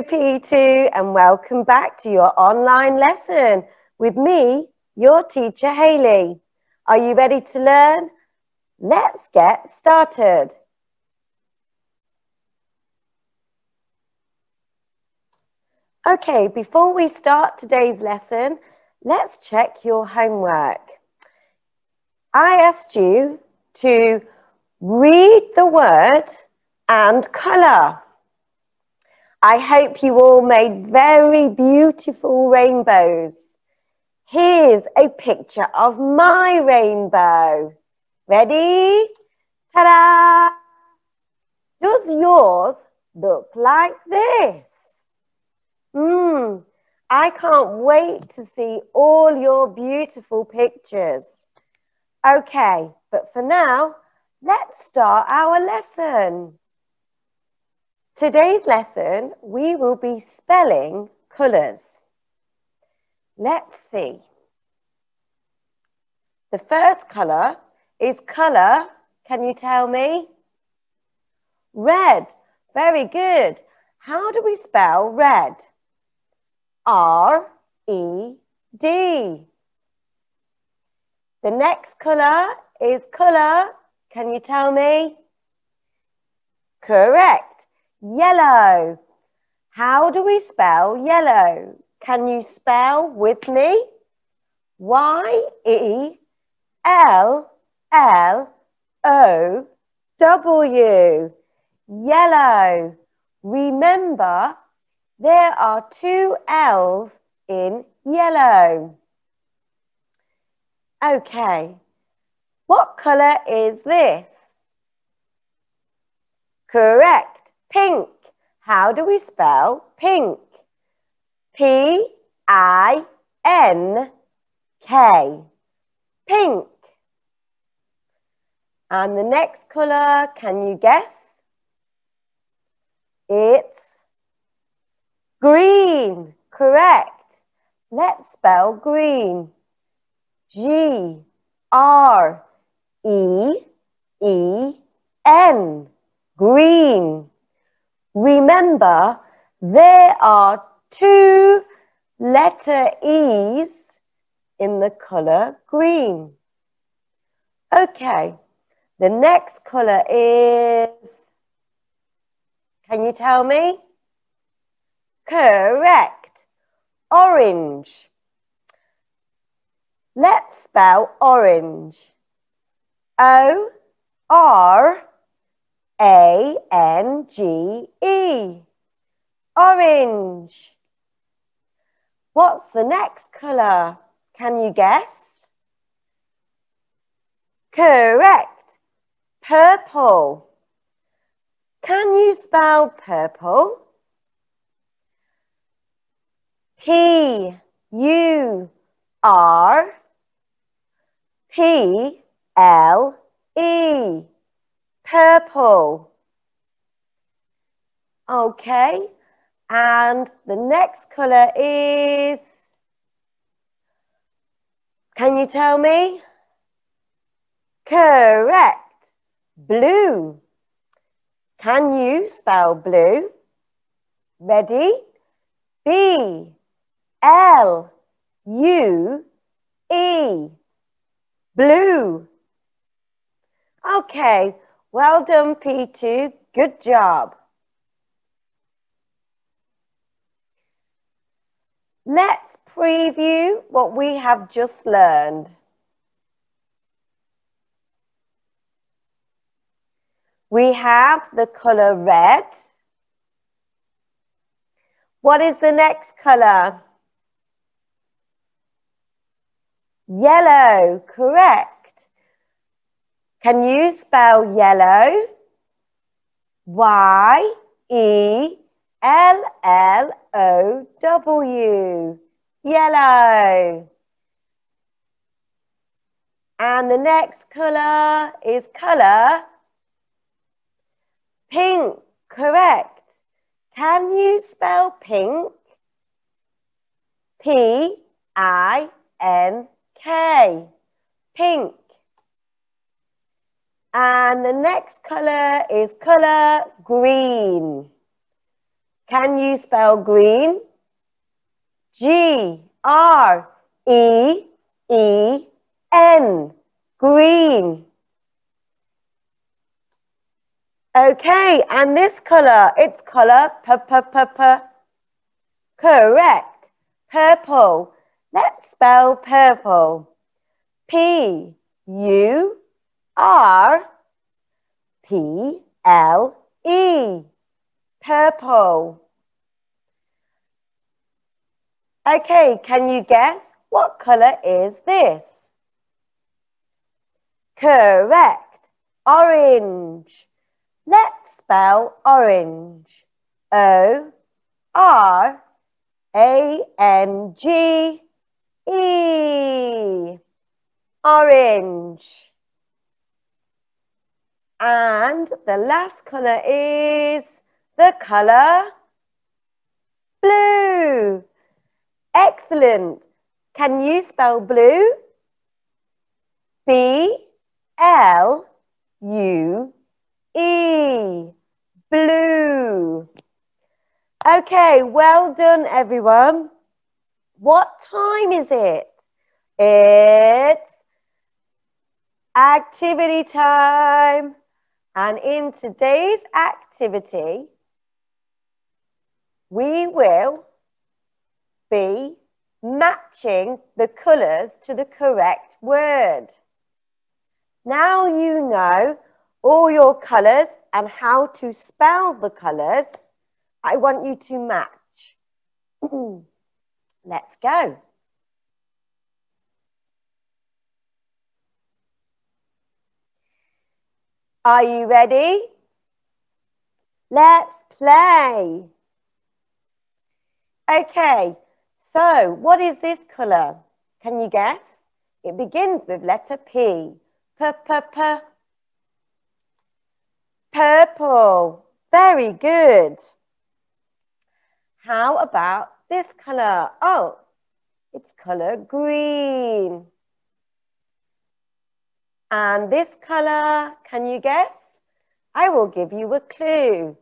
Hello P2 and welcome back to your online lesson with me, your teacher Hayley. Are you ready to learn? Let's get started. Okay, before we start today's lesson, let's check your homework. I asked you to read the word and colour. I hope you all made very beautiful rainbows. Here's a picture of my rainbow. Ready? Ta-da! Does yours look like this? Hmm, I can't wait to see all your beautiful pictures. Okay, but for now, let's start our lesson. Today's lesson, we will be spelling colours. Let's see. The first colour is colour. Can you tell me? Red. Very good. How do we spell red? R E D. The next colour is colour. Can you tell me? Correct. Yellow. How do we spell yellow? Can you spell with me? Y E L L O W. Yellow. Remember, there are two L's in yellow. Okay. What colour is this? Correct. Pink. How do we spell pink? P I N K. Pink. And the next colour, can you guess? It's green. Correct. Let's spell green. G R E E N. Green. Remember, there are two letter E's in the colour green. Okay, the next colour is, can you tell me? Correct, orange. Let's spell orange. O R a N G E. Orange. What's the next colour? Can you guess? Correct. Purple. Can you spell purple? P U R P L E purple. Okay, and the next colour is, can you tell me? Correct, blue. Can you spell blue? Ready? B L U E. Blue. Okay, well done, P2. Good job. Let's preview what we have just learned. We have the color red. What is the next color? Yellow, correct. Can you spell yellow? Y E L L O W. Yellow. And the next colour is colour pink. Correct. Can you spell pink? P I N K. Pink. And the next color is color green. Can you spell green? G R E E N. Green. Okay, and this color, its color, p p p p. Correct. Purple. Let's spell purple. P U R P L E. Purple. Okay, can you guess what color is this? Correct. Orange. Let's spell orange. O R A N G E. Orange. And the last colour is the colour blue. Excellent. Can you spell blue? B L U E. Blue. Okay, well done, everyone. What time is it? It's activity time. And in today's activity, we will be matching the colours to the correct word. Now you know all your colours and how to spell the colours. I want you to match. Let's go. Are you ready? Let's play. Okay, so what is this colour? Can you guess? It begins with letter P. P, P, P. Purple. Very good. How about this colour? Oh, it's colour green. And this colour, can you guess? I will give you a clue.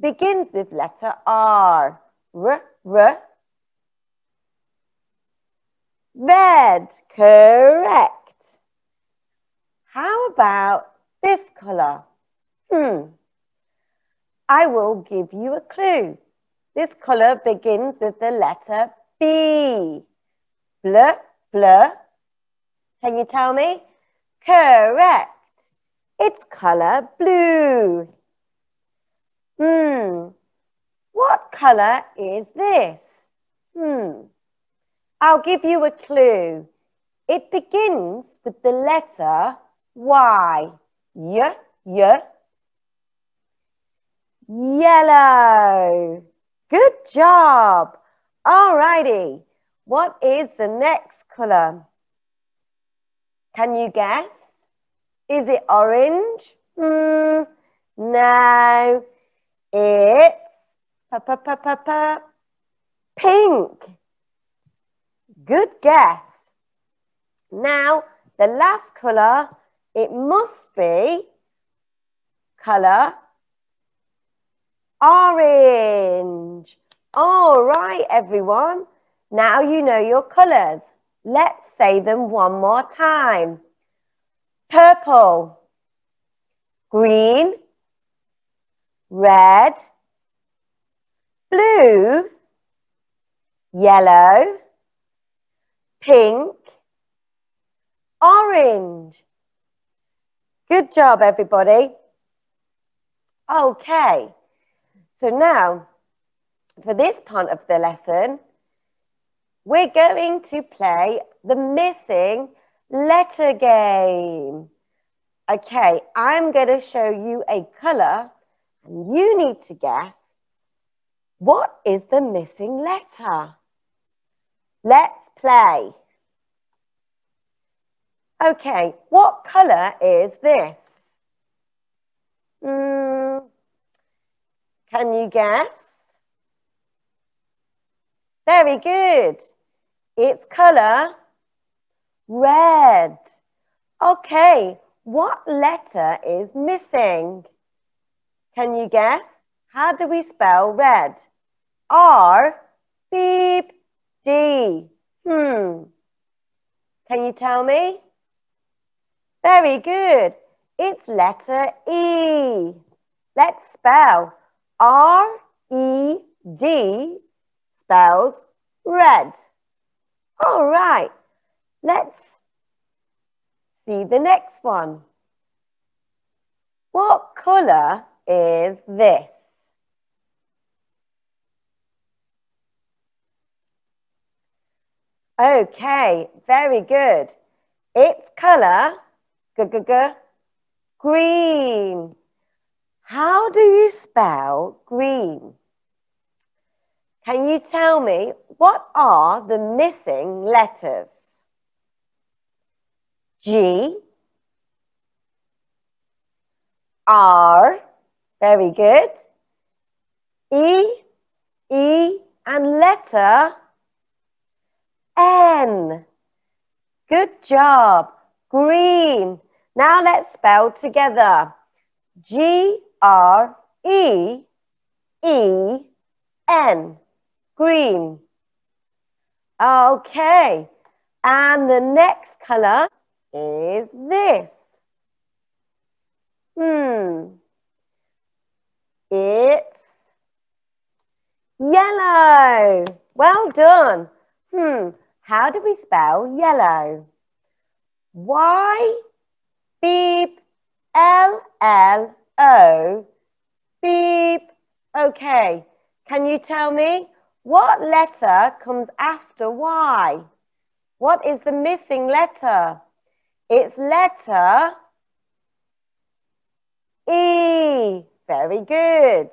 Begins with letter R. R, R. Red, correct. How about this colour? Hmm. I will give you a clue. This colour begins with the letter B. Blur, blur. Can you tell me? Correct. It's colour blue. Hmm. What colour is this? Hmm. I'll give you a clue. It begins with the letter Y. Y, y. Yellow. Good job. Alrighty. What is the next colour? Can you guess? Is it orange? Hmm. No. It's pa pa pa pa pa pink. Good guess. Now, the last colour, it must be colour orange. All right, everyone. Now you know your colours. Let's say them one more time. Purple, green, red, blue, yellow, pink, orange. Good job, everybody. Okay, so now for this part of the lesson, we're going to play the missing letter game. Okay, I'm going to show you a colour and you need to guess what is the missing letter. Let's play. Okay, what colour is this? Mm, can you guess? Very good. Its colour, red. Okay, what letter is missing? Can you guess? How do we spell red? R, beep, D. Hmm. Can you tell me? Very good. It's letter E. Let's spell R E D spells red. All right. Let's see the next one. What colour is this? Okay, very good. Its colour, g -g -g, green. How do you spell green? Can you tell me what are the missing letters? G, R, very good. E, E, and letter N. Good job. Green. Now let's spell together. G R E E N. Green. Okay. And the next color is this. Hmm. It's yellow. Well done. Hmm. How do we spell yellow? Y beep L L O beep. Okay, can you tell me what letter comes after Y? What is the missing letter? It's letter E. Very good.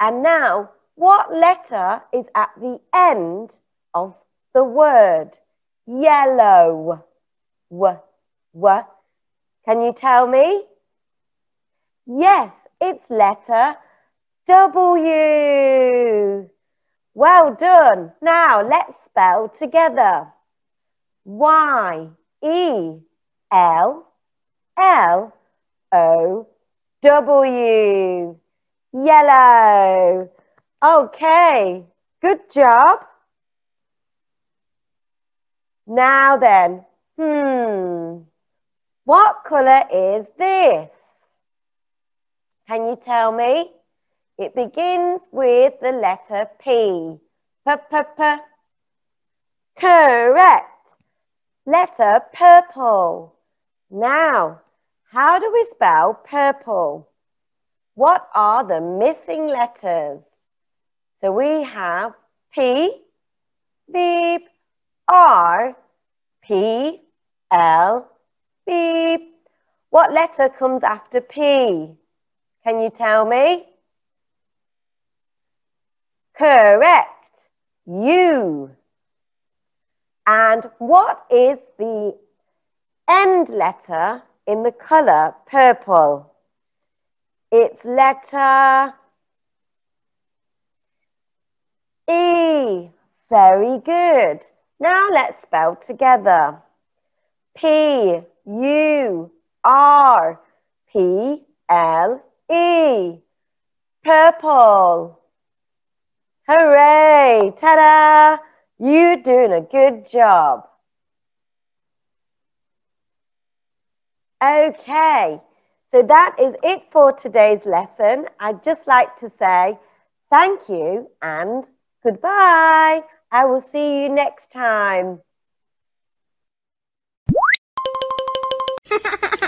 And now, what letter is at the end of the word yellow. W, w. Can you tell me? Yes, it's letter W. Well done. Now let's spell together. Y, E, L, L, O, W. Yellow. Okay, good job. Now then, hmm, what colour is this? Can you tell me? It begins with the letter P. P, P, P. Correct. Letter purple. Now, how do we spell purple? What are the missing letters? So we have P, beep, R, P, L, beep. What letter comes after P? Can you tell me? Correct. U. And what is the end letter in the colour purple? It's letter E. Very good. Now let's spell together. P U R P L E. Purple. Hooray! Ta-da! You're doing a good job. Okay, so that is it for today's lesson. I'd just like to say thank you and goodbye. I will see you next time.